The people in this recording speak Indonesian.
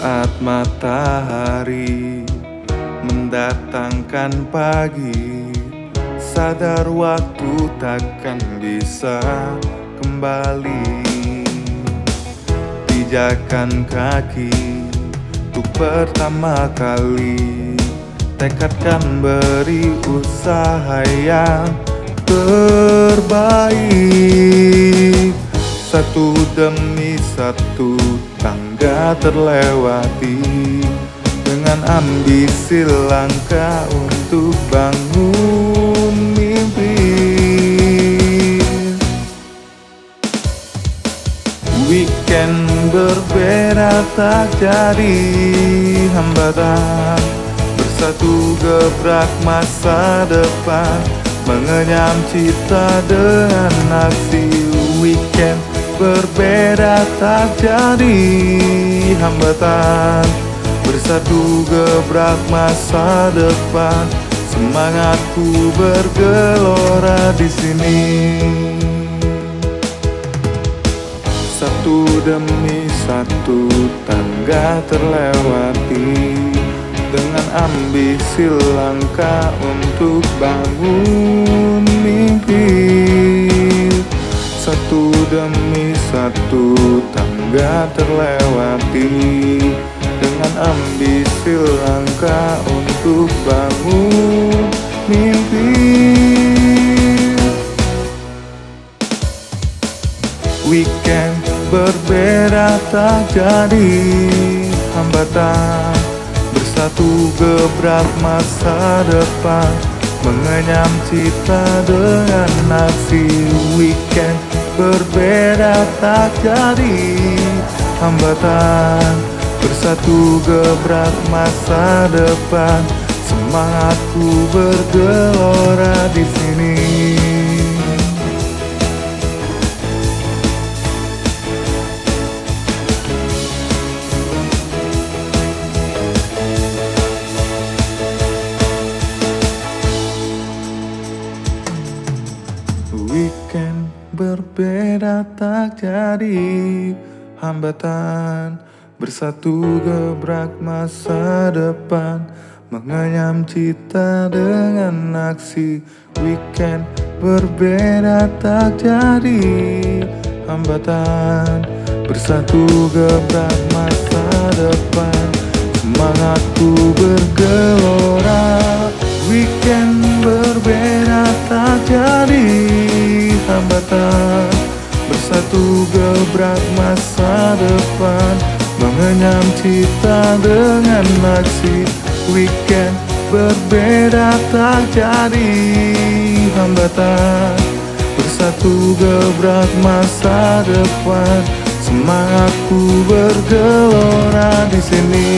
saat matahari mendatangkan pagi Sadar waktu takkan bisa kembali. Pijakan kaki untuk pertama kali Tekadkan beri usaha yang terbaik. Satu demi satu tangga terlewati Dengan ambisi langkah untuk bangun mimpi. Weekend berbeda tak jadi hambatan Bersatu gebrak masa depan Mengenyam cita dengan aksi weekend Berbeda tak jadi hambatan. Bersatu gebrak masa depan Semangatku bergelora di sini. Satu demi satu tangga terlewati dengan ambisi langkah untuk bangun mimpi Demi satu tangga terlewati Dengan ambisi langkah untuk bangun mimpi. Weekend berbeda tak jadi hambatan satu gebrak masa depan Mengenyam cita dengan nasi weekend Berbeda tak jadi hambatan Bersatu gebrak masa depan Semangatku bergelora di sini. Weekend berbeda tak jadi. Hambatan Bersatu gebrak masa depan. Mengenyam cita dengan aksi. Weekend berbeda tak jadi. Hambatan Bersatu gebrak masa hambatan Bersatu gebrak masa depan Mengenyam cita dengan aksi Weekend berbeda tak jadi hambatan Bersatu gebrak masa depan Semangatku bergelora di sini.